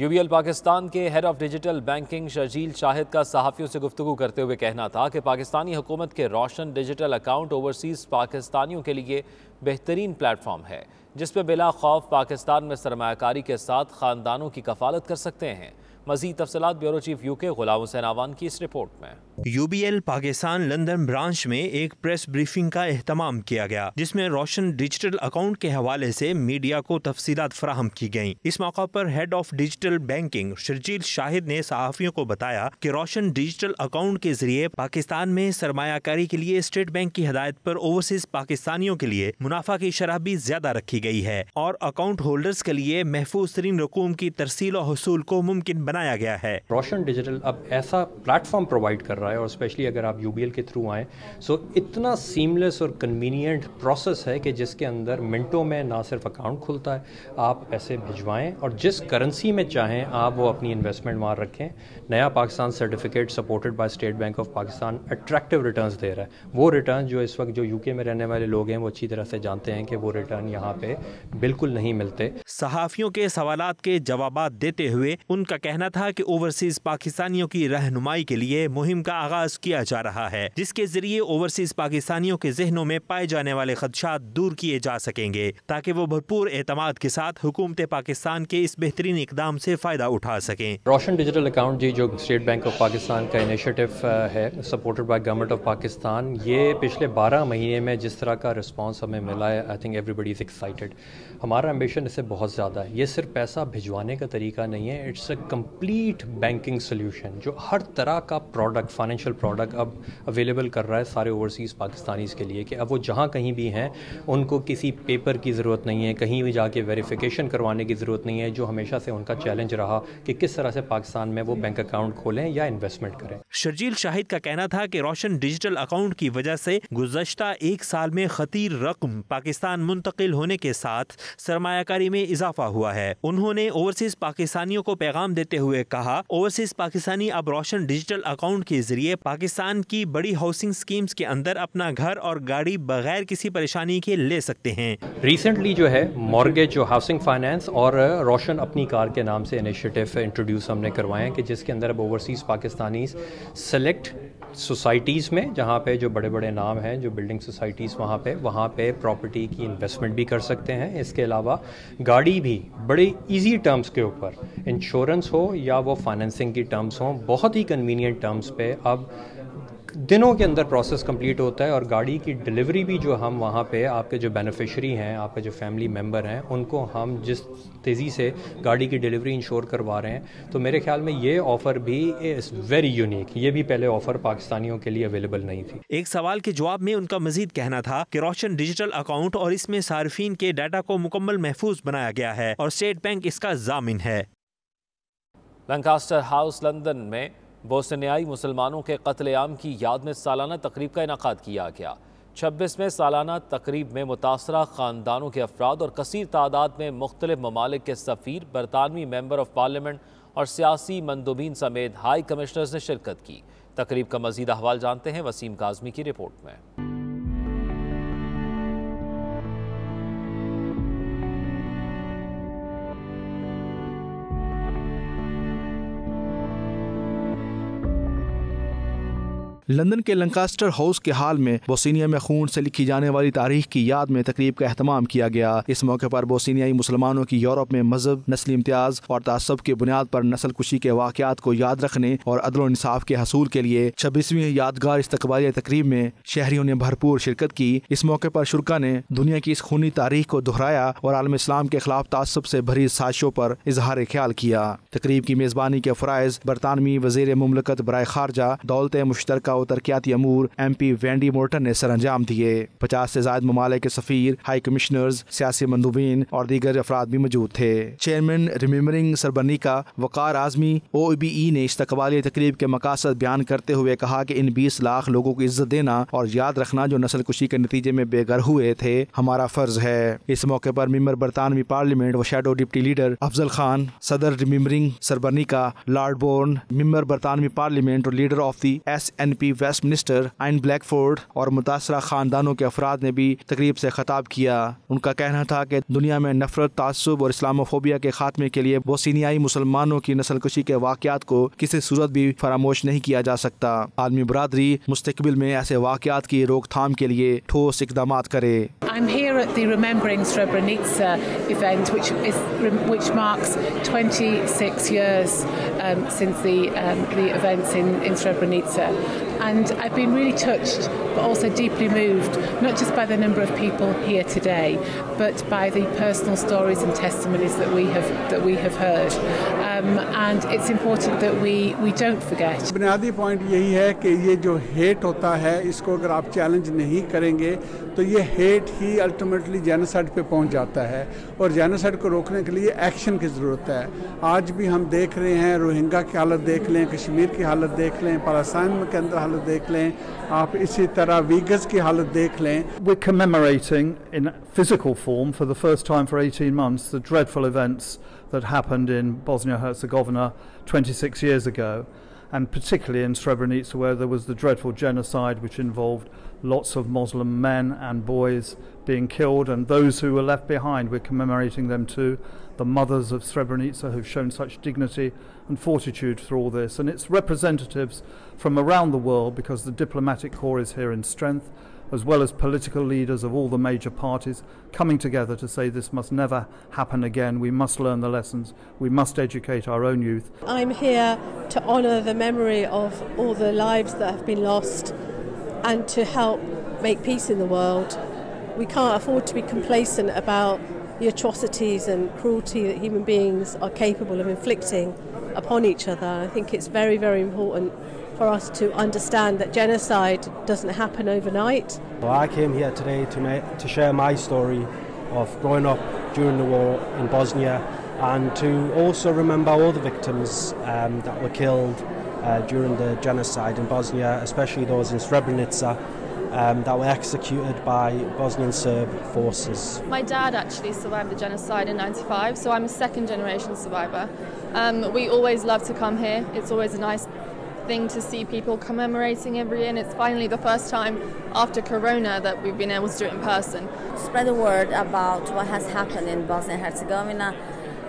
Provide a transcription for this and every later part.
UBL Pakistan के head of digital banking Sharjeel Shahid का सहाफ़ियों से गुफ्तु करते हुए कहना था कि पाकिस्तानी हुकूमत के रोशन डिजिटल अकाउंट ओवरसीज़ पाकिस्तानियों के लिए बेहतरीन प्लेटफॉर्म है, जिस पर बिला खौफ पाकिस्तान में सरमाकारी के साथ ख़ानदानों की कफालत कर सकते हैं। मजीद तफसलत bureau chief UK Ghulam Hussain Awan की इस रिपोर्ट में। यूबीएल पाकिस्तान लंदन ब्रांच में एक प्रेस ब्रीफिंग का अहतमाम किया गया, जिसमें रोशन डिजिटल अकाउंट के हवाले से मीडिया को तफसीलात फराहम की गई इस मौका पर head of digital banking Sharjeel Shahid ने सहाफियों को बताया कि रोशन डिजिटल अकाउंट के ज़रिए पाकिस्तान में सरमाकारी के लिए स्टेट बैंक की हदायत पर ओवरसीज पाकिस्तानियों के लिए मुनाफा की शराह भी ज़्यादा रखी गई है और अकाउंट होल्डर्स के लिए महफूज तरीन रकूम की तरसील और हसूल को मुमकिन बनाया गया है। रोशन डिजिटल अब ऐसा प्लेटफॉर्म प्रोवाइड कर रहा है और स्पेशली अगर आप यूबीएल के थ्रू आएँ सो इतना सीमलेस और कन्वीनियंट प्रोसेस है कि जिसके अंदर मिनटों में ना सिर्फ़ अकाउंट खुलता है आप पैसे भिजवाएँ और जिस करेंसी में चाहें आप वो अपनी इन्वेस्टमेंट वहाँ रखें। Naya Pakistan certificate supported by State Bank of Pakistan attractive return दे रहा है। वो रिटर्न जो इस वक्त जो यूके में रहने वाले लोग हैं वो अच्छी तरह से जानते हैं कि वो रिटर्न यहाँ पे बिल्कुल नहीं मिलते। सहाफ़ियों के सवाल के जवाब देते हुए उनका कहना था कि ओवरसीज पाकिस्तानियों की रहनुमाई के लिए मुहिम का आगाज़ किया जा रहा है, जिसके ज़रिए ओवरसीज पाकिस्तानियों के जहनों में पाए जाने वाले खदशात दूर किए जा सकेंगे, ताकि वो भरपूर एतमाद के साथ हुकूमत पाकिस्तान के इस बेहतरीन इकदाम से फ़ायदा उठा सकें। रोशन डिजिटल अकाउंट जी, जो स्टेट बैंक ऑफ़ पाकिस्तान का इनिशिएटिव है, supported by government of Pakistan, ये पिछले बारह महीने में जिस तरह का रिस्पॉन्स हमें मिला है I think everybody is excited हमारा एम्बिशन इससे बहुत ज़्यादा है। ये सिर्फ़ पैसा भिजवाने का तरीका नहीं है it's a complete banking solution जो हर तरह का प्रोडक्ट फाइनेंशियल प्रोडक्ट अब अवेलेबल कर रहा है सारे ओवरसीज़ पाकिस्तानीज़ के लिए कि अब वो जहाँ कहीं भी हैं, उनको किसी पेपर की ज़रूरत नहीं है, कहीं भी जाके वेरिफिकेशन करवाने की ज़रूरत नहीं है, जो हमेशा से उनका चैलेंज रहा कि किस तरह से पाकिस्तान में वो बैंक अकाउंट खोलें या इन्वेस्टमेंट करें। शर्जील शाहिद का कहना था कि रोशन डिजिटल अकाउंट की वजह से गुजशत एक साल में खतीर रकम पाकिस्तान मुंतकिल होने के साथ सरमाकारी में इजाफा हुआ है। उन्होंने ओवरसीज पाकिस्तानियों को पैगाम देते हुए कहा ओवरसीज पाकिस्तानी अब रोशन डिजिटल अकाउंट के ज़रिए पाकिस्तान की बड़ी हाउसिंग स्कीम्स के अंदर अपना घर और गाड़ी बगैर किसी परेशानी के ले सकते हैं. रिसेंटली जो है मॉर्गेज जो हाउसिंग फाइनेंस और रोशन अपनी कार के नाम से इनिशिएटिव इंट्रोड्यूस हमने करवाए हैं कि जिसके अंदर अब ओवरसीज़ पाकिस्तानी सेलेक्ट सोसाइटीज़ में, जहाँ पे जो बड़े बड़े नाम हैं, जो बिल्डिंग सोसाइटीज़ वहाँ पे वहाँ पे प्रॉपर्टी की इन्वेस्टमेंट भी कर सकते हैं। इसके अलावा गाड़ी भी बड़े इजी टर्म्स के ऊपर इंश्योरेंस हो या वो फाइनेंसिंग की टर्म्स हो, बहुत ही कन्वीनियंट टर्म्स पे अब दिनों के अंदर प्रोसेस कंप्लीट होता है और गाड़ी की डिलीवरी भी जो हम वहाँ पे आपके जो बेनिफिशरी हैं आपके जो फैमिली मेंबर हैं उनको हम जिस तेज़ी से गाड़ी की डिलीवरी इंश्योर करवा रहे हैं तो मेरे ख्याल में ये ऑफ़र भी इज़ वेरी यूनिक ये भी पहले ऑफ़र पाकिस्तानियों के लिए अवेलेबल नहीं थी। एक सवाल के जवाब में उनका मजीद कहना था कि रोशन डिजिटल अकाउंट और इसमें सार्फिन के डाटा को मुकम्मल महफूज बनाया गया है और स्टेट बैंक इसका जामिन है। लंकास्टर हाउस लंदन में बोसनियाई मुसलमानों के कत्लेआम की याद में सालाना तकरीब का इनका किया गया। छब्बीसवें सालाना तकरीब में मुतासर ख़ानदानों के अफराद और कसर तादाद में मुख्तलिफ़ ममालिक के सफ़ीर, बरतानवी मेंबर ऑफ़ पार्लियामेंट और सियासी मंदुबीन समेत हाई कमिश्नर्स ने शिरकत की। तकरीब का मजीद अहवाल जानते हैं वसीम काजमी की रिपोर्ट में। लंदन के लंकास्टर हाउस के हाल में बोसिनिया में खून से लिखी जाने वाली तारीख की याद में तकरीब का अहतमाम किया गया। इस मौके पर बोसिनियाई मुसलमानों की यूरोप में मज़हब, नस्ली इम्तियाज़ और तसब की बुनियाद पर नस्ल कुशी के वाकत को याद रखने और अदल इंसाफ के हसूल के लिए छब्बीसवीं यादगार इस्तबाली तकरीब में शहरियों ने भरपूर शिरकत की। इस मौके पर शुरा ने दुनिया की इस खूनी तारीख को दोहराया और आलम इस्लाम के खिलाफ तसब से भरी साजिशों पर इजहार ख्याल किया। तकरीब की मेजबानी के फ़रज़ बरतानवी वज़ीर ममलकत बरए खारजा दौलत मुश्तर और तरक्याती अमूर एम पी वैंडी मोर्टन ने सर अंजाम दिए। पचास से ज़्यादा ममालिक के सफ़ीर, हाई कमिश्नर्स, सियासी मंदूबीन और दीगर अफराद भी मौजूद थे। चेयरमैन रिमेम्बरिंग सरबरनी का वकार आजमी ओ बी ई ने इस्तकबाली तकरीब के मकासद बयान करते हुए कहा कि इन बीस लाख लोगों को इज़्ज़त देना और याद रखना जो नस्ल कुशी के नतीजे में बेघर हुए थे, हमारा फ़र्ज़ है। इस मौके पर मेंबर बरतानवी पार्लियामेंट व shadow deputy leader Afzal Khan, सदर रिमेम्बरिंग सरबरनी का लॉर्ड बोर्न मेंबर बरतानवी पार्लियामेंट और leader of the S N P chief Westminster Ian Blackford और मुतासरा खानदानों के अफराद ने भी तकरीब से खताब किया। उनका कहना था कि दुनिया में नफरत तासुब और इस्लामोफोबिया के खात्मे के लिए बोसिनियाई मुसलमानों की नस्लकुशी के वाकत को किसी सूरत भी फरामोश नहीं किया जा सकता। आलमी बरदरी मुस्तबिल में ऐसे वाकत की रोकथाम के लिए ठोस इकदाम करे। I'm here at the Remembering Srebrenica event, which is which marks 26 years um, since the um, the events in, in Srebrenica, and I've been really touched, but also deeply moved, not just by the number of people here today, but by the personal stories and testimonies that we have that we have heard, and it's important that we we don't forget. बुनियादी point यही है कि ये जो hate होता है इसको अगर आप चैलेंज नहीं करेंगे तो ये हेट ही अल्टीमेटली जेनोसाइड पे पहुँच जाता है। और जेनोसाइड को रोकने के लिए एक्शन की ज़रूरत है। आज भी हम देख रहे हैं रोहिंगा की हालत देख लें कश्मीर की हालत देख लें पाकिस्तान के अंदर हालत देख लें आप इसी तरह वीगस की हालत देख लें। We're commemorating in physical form for the first time for 18 months the dreadful events that happened in Bosnia Herzegovina 26 years ago, and particularly in Srebrenica, where there was the dreadful genocide which involved lots of Muslim men and boys being killed, and those who were left behind. We're commemorating them too. The mothers of Srebrenica who've shown such dignity and fortitude through all this, and it's representatives from around the world because the diplomatic corps is here in strength as well as political leaders of all the major parties coming together to say this must never happen again. We must learn the lessons. We must educate our own youth. I'm here to honour the memory of all the lives that have been lost and to help make peace in the world. We can't afford to be complacent about the atrocities and cruelty that human beings are capable of inflicting upon each other. I think it's very, very important for us to understand that genocide doesn't happen overnight. Well, I came here today to, make, to share my story of growing up during the war in Bosnia and to also remember all the victims um, that were killed uh, during the genocide in Bosnia, especially those in Srebrenica. Um, that were executed by Bosnian Serb forces. My dad actually survived the genocide in 95, so I'm a second generation survivor. Um, we always love to come here, it's always a nice thing to see people commemorating every year, and it's finally the first time after Corona that we've been able to do it in person. Spread the word about what has happened in Bosnia and Herzegovina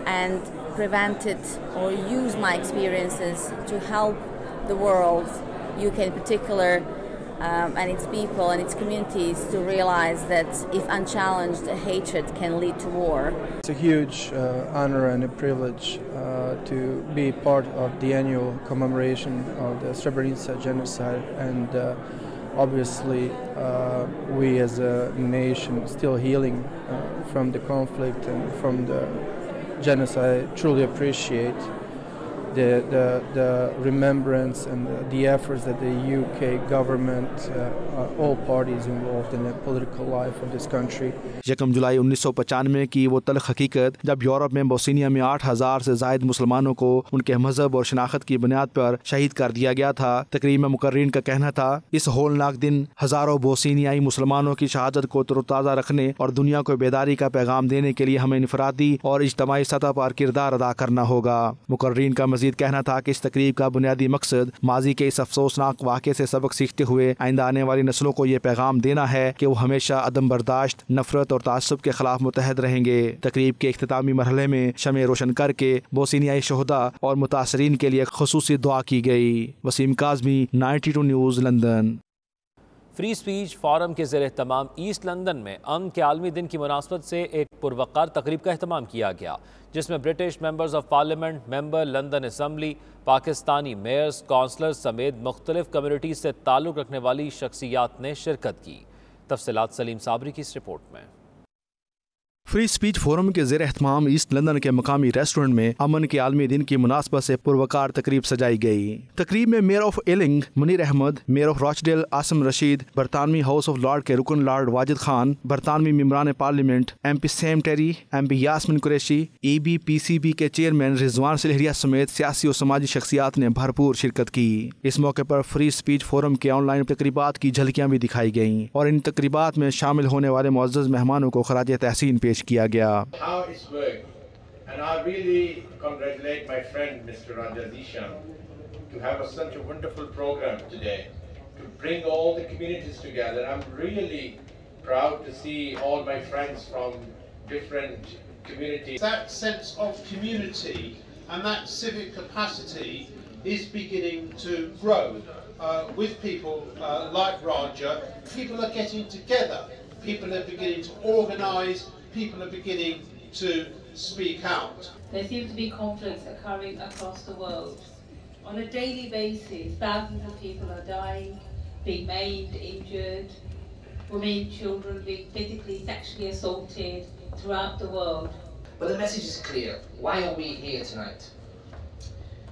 and prevent it or use my experiences to help the world, UK in particular, um, and its people and its communities to realize that if unchallenged, hatred can lead to war. It's a huge uh, honor and a privilege uh, to be part of the annual commemoration of the Srebrenica genocide, and uh, obviously, uh, we as a nation still healing uh, from the conflict and from the genocide truly appreciate the, the, the remembrance and the, the, efforts that the UK government, uh, all parties involved in the political life of this country. यकम जुलाई उन्नीस सौ पचानवे की वो तलख हकीकत जब Europe में बोसिनिया में आठ हज़ार से जायद मुसलमानों को उनके मज़हब और शनाख्त की बुनियाद पर शहीद कर दिया गया था तकरीब में मुकर्रीन का कहना था इस होलनाक दिन हज़ारों बोसिनियाई मुसलमानों की शहादत को तरोताज़ा रखने और दुनिया को बेदारी का पैगाम देने के लिए हमें इनफरादी और इज्तमाही सतह पर किरदार अदा करना होगा मुकर्रीन का मजीद कहना था कि इस तकरीब का बुनियादी मकसद माजी के इस अफसोसनाक वाक़े से सबक सीखते हुए आइंदा आने वाली नस्लों को ये पैगाम देना है कि वो हमेशा अदम बर्दाश्त, नफरत और तासब के खिलाफ मुतहद रहेंगे। तकरीब के अख्तामी मरहले में शमे रोशन करके बोसिनियाई शहदा और मुतासरीन के लिए खसूस दुआ की गई। Waseem Kazmi, ninety two news, London. Free speech forum के जेर तमाम ईस्ट लंदन में अम के आलमी दिन की मुनासबत से एक पुरवकार तकरीब का अहतमाम किया गया। जिसमें British members of parliament member London assembly Pakistani mayors councillor समेत मुख्तलिफ़ कम्यूनिटीज़ से ताल्लुक़ रखने वाली शख्सियात ने शिरकत की। तफसलत सलीम साबरी की इस रिपोर्ट में। फ्री स्पीच फोरम के जेर अहतमाम ईस्ट लंदन के मकामी रेस्टोरेंट में अमन के आलमी दिन की मुनासबत से पुरवकार तकरीब सजाई गई। तकरीब में mayor of Ealing Munir Ahmed mayor of Rochdale Aasim Rashid बरतानवी house of lord के रुकन लॉर्ड वाजिद खान, बरतानवी मम्बरान parliament M P Sam Tarry M P Yasmin Qureshi A B P C B के चेयरमैन रिजवान सिलहरिया समेत सियासी और समाजी शख्सियात ने भरपूर शिरकत की। इस मौके पर फ्री स्पीच फोरम के ऑनलाइन तकरीबा की झलकियाँ भी दिखाई गई और इन तकरीबा में शामिल होने वाले मुआज़ मेहमानों को खराज तहसीन पेश किया गया How it's worked. And I really congratulate my friend Mr. Raja Zishan to have a, such a wonderful program today to bring all the communities together. I'm really proud to see all my friends from different communities. That sense of community and that civic capacity is beginning to grow uh, with people uh, like Raja. People are getting together, people are beginning to organise, people are beginning to speak out. There seem to be conflicts occurring across the world. On a daily basis, thousands of people are dying, being maimed, injured, women, children being physically, sexually assaulted throughout the world. But the message is clear. Why are we here tonight?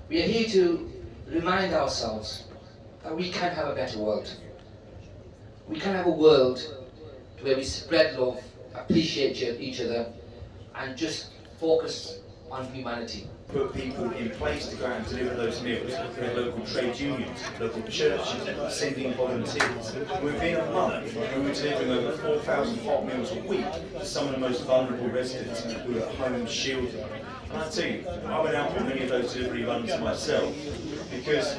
We are here to remind ourselves that we can have a better world. We can have a world where we spread love, appreciate each other, and just focus on humanity. Put people in place to go out and deliver those meals with local trade unions, local churches, sending volunteers. Within a month, we were delivering over 4,000 hot meals a week to some of the most vulnerable residents who are at home shielded. And I tell you, I went out on many of those delivery runs myself because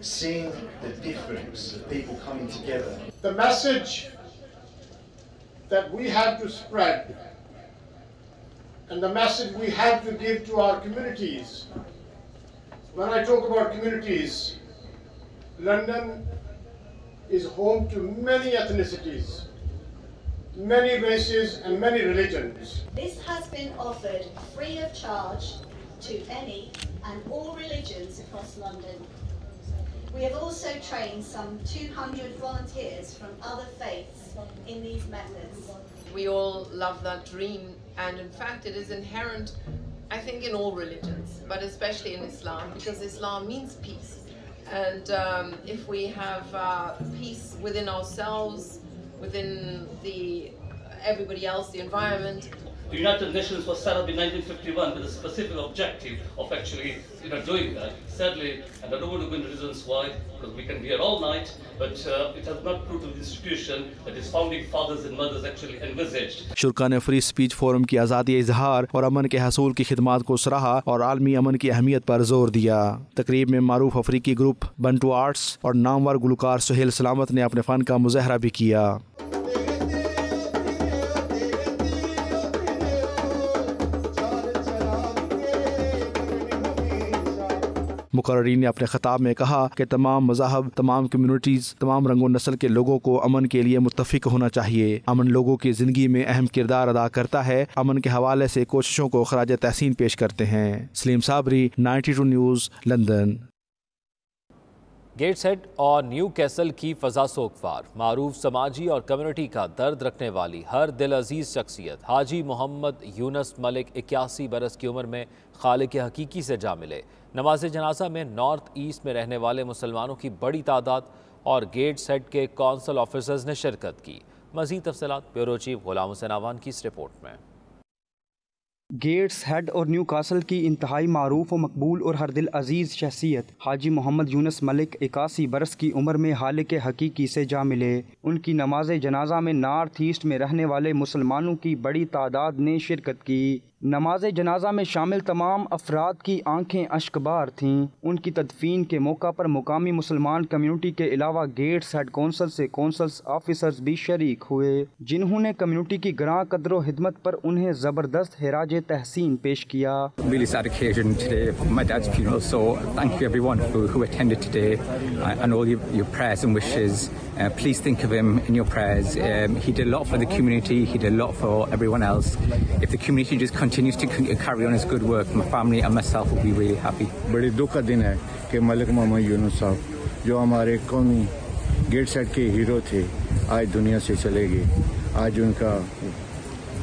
seeing the difference of people coming together. The message that we have to spread and the message we have to give to our communities. When I talk about communities, London is home to many ethnicities, many races and many religions. This has been offered free of charge to any and all religions across London. We have also trained some 200 volunteers from other faiths in these methods. We all love that dream and in fact it is inherent I think in all religions but especially in Islam because Islam means peace and um, if we have uh, peace within ourselves within the everybody else the environment the United Nations was set up in 1951 with a specific objective of actually you know, doing that. Sadly, and I don't want to go into reasons why, because we can be here all night, but uh, it has not proved to the institution that its founding fathers and mothers actually envisaged. शुरा ने free speech forum की आज़ादी इजहार और अमन के हसूल की खिदमत को सराहा और आलमी अमन की अहमियत पर ज़ोर दिया तकरीब में मारूफ अफ्रीकी ग्रुप बंटू आर्ट्स और नामवर गुलकार सुहेल सलामत ने अपने फ़न का मुजाहरा भी किया मुकर्री ने अपने खिताब में कहा कि तमाम मजाहब, तमाम कम्यूनिटीज़ तमाम रंगो नस्ल के लोगों को अमन के लिए मुतफिक होना चाहिए। अमन लोगों की ज़िंदगी में अहम किरदार अदा करता है। अमन के हवाले से कोशिशों को खराज तहसीन पेश करते हैं। Saleem Sabri, ninety two news, London. Gateshead और न्यू कैसल की फजा सोकवार मारूफ समाजी और कम्युनिटी का दर्द रखने वाली हर दिल अज़ीज़ शख्सियत, हाजी मोहम्मद यूनस मलिक इक्यासी बरस की उम्र में खालिक हकीकी से जा मिले। नमाज़ जनाजा में नॉर्थ ईस्ट में रहने वाले मुसलमानों की बड़ी तादाद और गेट्स हेड के कौंसल ऑफिसर्स ने शिरकत की। मजीद तफसलत ब्यूरो चीफ गुलाम हुसैन आवान की इस रिपोर्ट में। गेट्स हेड और न्यू कासल की इंतहाई मरूफ व मकबूल और हर दिल अज़ीज़ शख्सियत हाजी मोहम्मद यूनस मलिक इक्यासी बरस की उम्र में हाल के हकीकी से जा मिले। उनकी नमाज़ जनाजा में नॉर्थ ईस्ट में रहने वाले मुसलमानों की बड़ी तादाद ने शिरकत की। नमाज़ जनाजा में शामिल तमाम अफराद की आँखें अशकबार थीं। उनकी तदफीन के मौका पर मुकामी मुसलमान कम्युनिटी के अलावा गेट्स हेड कौंसल से कौंसल ऑफिसर्स भी शरीक हुए जिन्होंने कम्युनिटी की ग्रां कदर हिदमत पर उन्हें ज़बरदस्त हराज तहसीन पेश किया। Uh, continues to carry on his good work, my family and myself will be really happy. बड़ी दुख का दिन है कि मलिक मोहम्मद यूनुस साहब जो हमारे कौमी गेट सेट के हीरो थे आज दुनिया से चले गए। आज उनका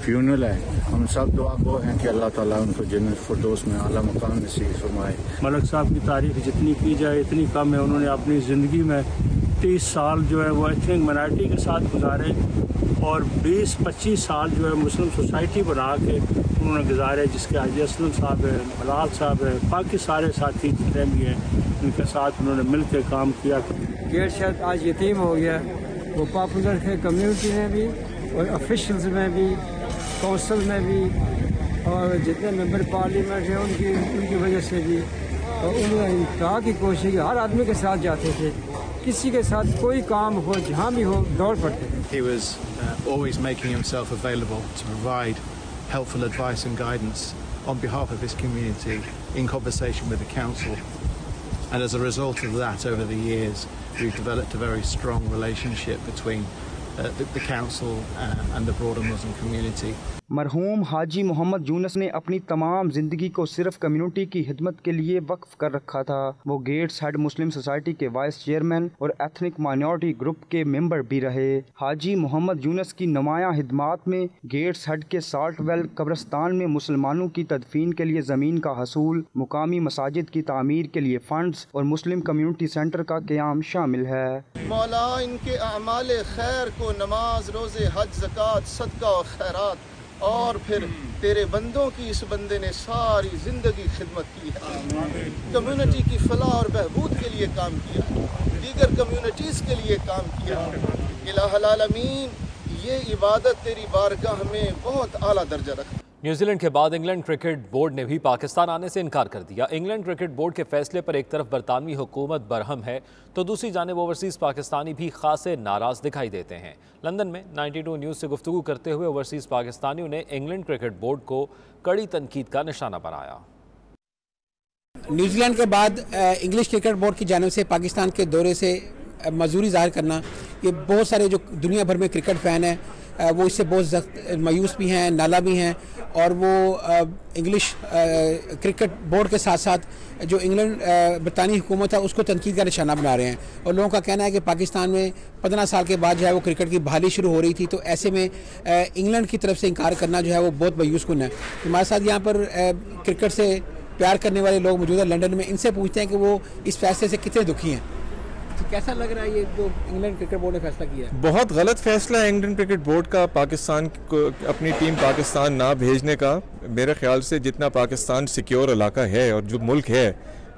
फ्यूनल है। हम सब दुआ गो हैं कि अल्लाह ताला उनको जन्नत फरदौस में आला मकान नसीब फरमाए। मलक साहब की तारीफ़ जितनी की जाए इतनी कम है। उन्होंने अपनी ज़िंदगी में तीस साल जो है वो एथनिक माइनॉरिटी के साथ गुजारे और 20-25 साल जो है मुस्लिम सोसाइटी बना के उन्होंने गुजारे, जिसके हाजी असलम साहब है, मलाल साहब है, बाकी सारे साथी जितने भी हैं, उनके साथ उन्होंने मिल के काम किया। गेट शर्ट आज यतीम हो गया। वो पॉपुलर थे कम्युनिटी में भी और ऑफिशल्स में भी कौंसल में भी और जितने मेंबर पार्लियामेंट हैं, उनकी उनकी वजह से भी। और उन्होंने इंतहा की कोशिश, हर आदमी के साथ जाते थे। किसी के साथ कोई काम हो जहाँ भी हो दौड़ पड़ते थे He was uh, always making himself available to provide helpful advice and guidance on behalf of his community in conversation with the council. And as a result of that, over the years, we've developed a very strong relationship between uh, the, the council uh, and the broader Muslim community. मरहूम हाजी मोहम्मद यूनस ने अपनी तमाम ज़िंदगी को सिर्फ़ community की खिदमत के लिए वक्फ कर रखा था। वो गेट्स हेड मुस्लिम सोसाइटी के वाइस चेयरमैन और एथनिक माइनॉरिटी ग्रुप के मेंबर भी रहे। हाजी मोहम्मद यूनस की नुमाया खिदमात में गेट्स हेड के साल्ट वेल कब्रस्तान में मुसलमानों की तदफीन के लिए ज़मीन का हसूल मुकामी मसाजिद की तमीर के लिए फंड्स और मुस्लिम कम्युनिटी सेंटर का क्याम शामिल है। मौला इनके अमाल खैर को नमाज़ रोज़े हज जक़ात सदका और खैरात और फिर तेरे बंदों की इस बंदे ने सारी ज़िंदगी खिदमत की है। कम्यूनिटी की फलाह और बहबूद के लिए काम किया दीगर कम्यूनिटीज के लिए काम किया इलामीन ये इबादत तेरी बारगाह में बहुत आला दर्जा रखा न्यूजीलैंड के बाद इंग्लैंड क्रिकेट बोर्ड ने भी पाकिस्तान आने से इनकार कर दिया। इंग्लैंड क्रिकेट बोर्ड के फैसले पर एक तरफ़ बरतानवी हुकूमत बरहम है तो दूसरी जानब ओवरसीज़ पाकिस्तानी भी खासे नाराज़ दिखाई देते हैं। लंदन में 92 न्यूज़ से गुफ्तु करते हुए ओवरसीज़ पाकिस्तानियों ने इंग्लैंड क्रिकेट बोर्ड को कड़ी तनकीद का निशाना बनाया। न्यूजीलैंड के बाद इंग्लिश क्रिकेट बोर्ड की जानब से पाकिस्तान के दौरे से मजदूरी ज़ाहिर करना, ये बहुत सारे जो दुनिया भर में क्रिकेट फ़ैन हैं वो इससे बहुत मायूस भी हैं, नाला भी हैं और वो इंग्लिश क्रिकेट बोर्ड के साथ साथ जो इंग्लैंड बरतानी हुकूमत है, उसको तनकीद का निशाना बना रहे हैं। और लोगों का कहना है कि पाकिस्तान में पंद्रह साल के बाद जो है वो क्रिकेट की बहाली शुरू हो रही थी तो ऐसे में इंग्लैंड की तरफ़ से इनकार करना जो है वो बहुत मायूस कन है। हमारे साथ यहाँ पर क्रिकेट से प्यार करने वाले लोग मौजूद हैं लंदन में। इनसे पूछते हैं कि वो इस फैसले से कितने दुखी हैं। तो कैसा लग रहा है ये जो इंग्लैंड क्रिकेट बोर्ड ने फैसला किया? है बहुत गलत फैसला है इंग्लैंड क्रिकेट बोर्ड का पाकिस्तान को, अपनी टीम पाकिस्तान ना भेजने का। मेरे ख्याल से जितना पाकिस्तान सिक्योर इलाका है और जो मुल्क है,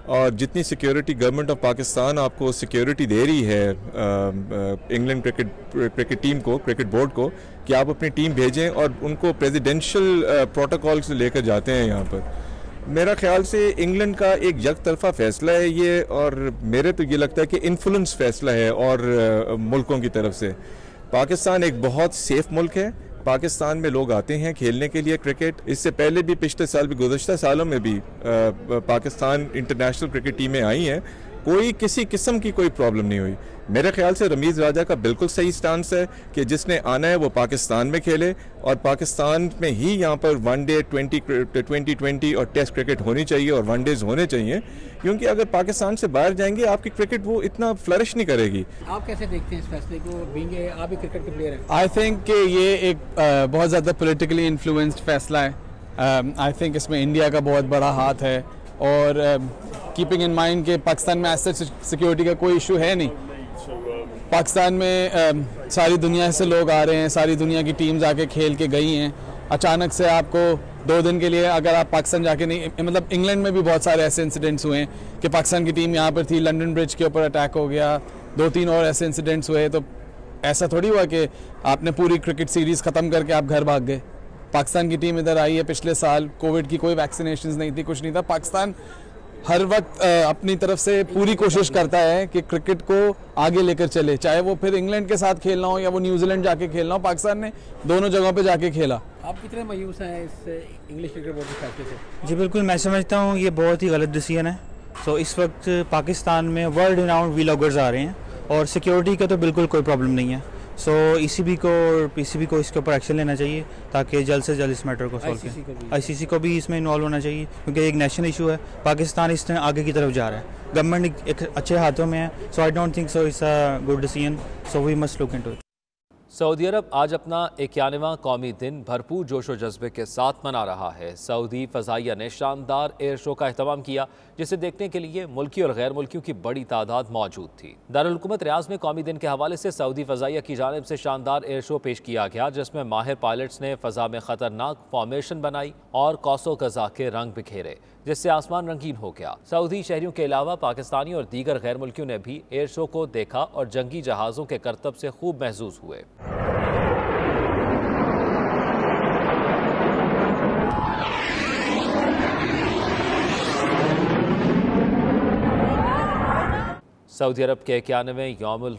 और जितनी सिक्योरिटी गवर्नमेंट ऑफ़ पाकिस्तान आपको सिक्योरिटी दे रही है इंग्लैंड क्रिकेट क्रिकेट टीम को क्रिकेट बोर्ड को, कि आप अपनी टीम भेजें और उनको प्रेसिडेंशियल प्रोटोकॉल से लेकर जाते हैं यहाँ पर। मेरा ख्याल से इंग्लैंड का एक यक तरफा फैसला है ये, और मेरे तो ये लगता है कि इन्फ्लुएंस फैसला है और मुल्कों की तरफ़ से। पाकिस्तान एक बहुत सेफ़ मुल्क है। पाकिस्तान में लोग आते हैं खेलने के लिए क्रिकेट। इससे पहले भी पिछले साल भी, गुजशत सालों में भी पाकिस्तान इंटरनेशनल क्रिकेट टीमें आई हैं। कोई किसी किस्म की कोई प्रॉब्लम नहीं हुई। मेरे ख्याल से रमीज़ राजा का बिल्कुल सही स्टांस है कि जिसने आना है वो पाकिस्तान में खेले और पाकिस्तान में ही यहाँ पर one day twenty twenty twenty और टेस्ट क्रिकेट होनी चाहिए और वन डेज़ होने चाहिए। क्योंकि अगर पाकिस्तान से बाहर जाएँगे आपकी क्रिकेट वो इतना फ्लरिश नहीं करेगी। आप कैसे देखते हैं इस फैसले को? बींगे आप भी क्रिकेट के प्लेयर हैं। आई थिंक कि ये एक बहुत ज़्यादा पोलिटिकली इन्फ्लुएंस्ड फैसला है। आई um, थिंक इसमें इंडिया का बहुत बड़ा हाथ है। और कीपिंग इन माइंड के पाकिस्तान में ऐसे सिक्योरिटी का कोई इशू है नहीं। पाकिस्तान में आ, सारी दुनिया से लोग आ रहे हैं सारी दुनिया की टीम्स आके खेल के गई हैं। अचानक से आपको दो दिन के लिए अगर आप पाकिस्तान जाके नहीं मतलब इंग्लैंड में भी बहुत सारे ऐसे इंसिडेंट्स हुए हैं कि पाकिस्तान की टीम यहाँ पर थी लंदन ब्रिज के ऊपर अटैक हो गया दो तीन और ऐसे इंसिडेंट्स हुए तो ऐसा थोड़ी हुआ कि आपने पूरी क्रिकेट सीरीज़ ख़त्म करके आप घर भाग गए। पाकिस्तान की टीम इधर आई है पिछले साल कोविड की कोई वैक्सीनेशन नहीं थी कुछ नहीं था। पाकिस्तान हर वक्त अपनी तरफ़ से पूरी कोशिश करता है कि क्रिकेट को आगे लेकर चले। चाहे वो फिर इंग्लैंड के साथ खेलना हो या वो न्यूजीलैंड जाके खेलना हो पाकिस्तान ने दोनों जगहों पे जाके खेला। आप कितने मायूस हैं इस इंग्लिश क्रिकेट बोर्ड के फैसले से? जी बिल्कुल मैं समझता हूँ ये बहुत ही गलत डिसीज़न है। सो इस वक्त पाकिस्तान में वर्ल्ड राउंड वीलॉगर्स आ रहे हैं और सिक्योरिटी का तो बिल्कुल कोई प्रॉब्लम नहीं है। सो so, ईसीबी को और पीसीबी को इसके ऊपर एक्शन लेना चाहिए ताकि जल्द से जल्द इस मैटर को सॉल्व करें। आईसीसी को भी इसमें इन्वॉल्व होना चाहिए क्योंकि एक नेशनल इशू है। पाकिस्तान इस तरह आगे की तरफ़ जा रहा है। गवर्नमेंट एक अच्छे हाथों में है। So I don't think so it's a good decision so we must look into it Saudi Arab आज अपना इक्यानवा कौमी दिन भरपूर जोशो जज्बे के साथ मना रहा है। सऊदी फ़जाइया ने शानदार एयर शो का अहतमाम किया। जिसे देखने के लिए मुल्की और गैर मुल्कियों की बड़ी तादाद मौजूद थी। दारकूमत रियाज में कौमी दिन के हवाले से सऊदी फ़जाइया की जानब से शानदार एयर शो पेश किया गया, जिसमें माहिर पायलट्स ने फ़जा में ख़तरनाक फॉर्मेशन बनाई और कौसो गजा के रंग बिखेरे, जिससे आसमान रंगीन हो गया। सऊदी शहरियों के अलावा पाकिस्तानी और दीगर गैर मुल्कियों ने भी एयर शो को देखा और जंगी जहाज़ों के करतब से खूब महसूस हुए। सऊदी अरब के इक्यानवे योमुल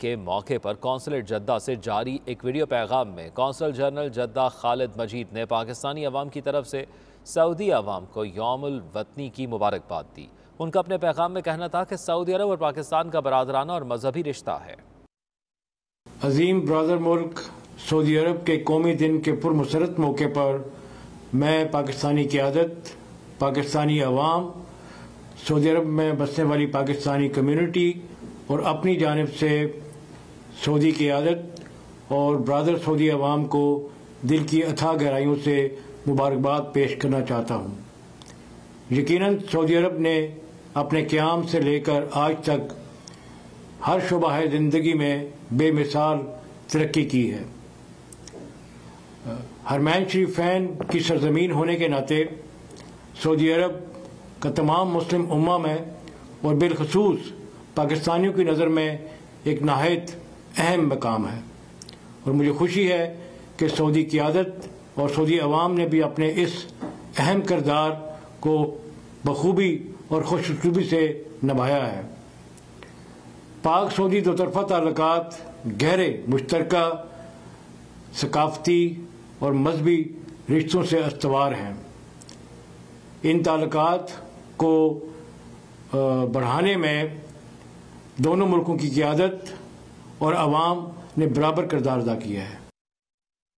के मौके पर कौंसलेट जद्दा से जारी एक वीडियो पैगाम में consul general Jeddah Khalid Majeed ने पाकिस्तानी अवाम की तरफ़ से सऊदी अवाम को योमुल की मुबारकबाद दी। उनका अपने पैगाम में कहना था कि सऊदी अरब और पाकिस्तान का बरदराना और मजहबी रिश्ता है। अजीम ब्रदर मुल्क, सऊदी अरब के कौमी दिन के पुरमसरत मौके पर मैं पाकिस्तानी क्यादत, पाकिस्तानी अवाम सऊदी अरब में बसने वाली पाकिस्तानी कम्युनिटी और अपनी जानब से सऊदी की आदत और ब्रदर सऊदी अवाम को दिल की अथाह गहराइयों से मुबारकबाद पेश करना चाहता हूँ। यकीनन सऊदी अरब ने अपने क्याम से लेकर आज तक हर शुबा ज़िंदगी में बेमिसाल तरक्की की है। हरमैन शरीफ फ़ैन की सरजमीन होने के नाते सऊदी अरब का तमाम मुस्लिम उम्मा में और बिलखसूस पाकिस्तानियों की नज़र में एक नहायत अहम मकाम है। और मुझे खुशी है कि सऊदी क्यादत और सऊदी अवाम ने भी अपने इस अहम करदार को बखूबी और खुशबी से नभाया है। पाक सऊदी दो तरफा ताल्लुक गहरे मुश्तर सकाफती और मजहबी रिश्तों से अस्तवार हैं। इन ताल्लुक को बढ़ाने में दोनों मुल्कों की क्यादत और आवाम ने बराबर किरदार अदा किया है।